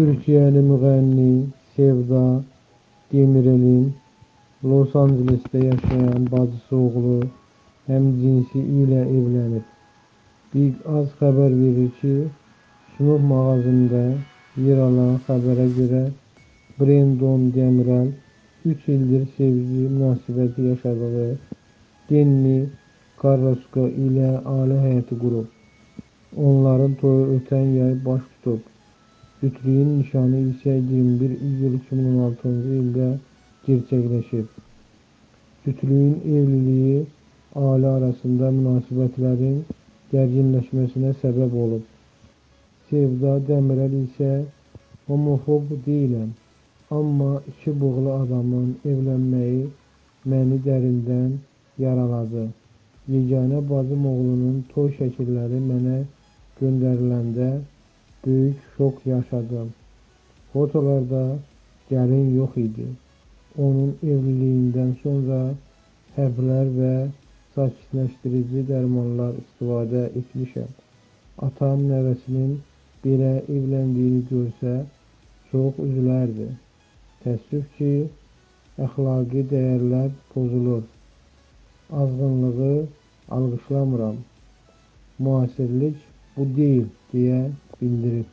Türkiyəli müğənni Sevda Demirel'in Los Angeles'te yaşayan bacısı oğlu həmcinsi ilə evlənib. Big Az xəbər verir ki, Snoop mağazında yer alan xəbərə görə Brandon Demirel 3 ildir sevgi münasibəti yaşadığı Denny Carrasco ilə ailə həyatı qurub. Onların toyu ötən yay baş tutub. Cütlüyün nişanı isə 21 iyul 2016-cı ildə gerçəkləşib. Cütlüyün evliliyi ailə arasında münasibətlərin gərginləşməsinə səbəb olub. Sevda Demirel isə homofob deyiləm, amma iki bığlı adamın evlənməyi məni dərindən yaraladı. Yeganə bacım oğlunun toy şəkilləri mənə göndəriləndə böyük şok yaşadım. Fotolarda gəlin yox idi. Onun evliliyindən sonra həblər və sakitləşdirici dərmanlar istifadə etmişəm. Atam nəvəsinin belə evləndiyini görsə çox üzülərdi. Təəssüf ki, əxlaqi dəyərlər pozulur. Azğınlığı alqışlamıram. Müasirlik bu deyil deyə bildirin.